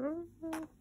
Mm-hmm.